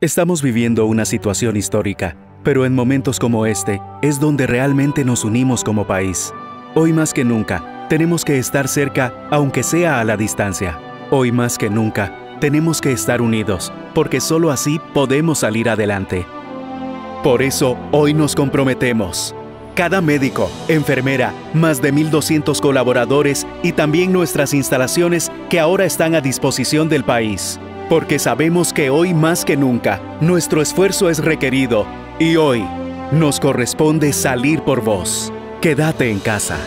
Estamos viviendo una situación histórica, pero en momentos como este es donde realmente nos unimos como país. Hoy más que nunca, tenemos que estar cerca, aunque sea a la distancia. Hoy más que nunca, tenemos que estar unidos, porque solo así podemos salir adelante. Por eso, hoy nos comprometemos. Cada médico, enfermera, más de 1.200 colaboradores y también nuestras instalaciones que ahora están a disposición del país. Porque sabemos que hoy más que nunca, nuestro esfuerzo es requerido y hoy nos corresponde salir por vos. Quédate en casa.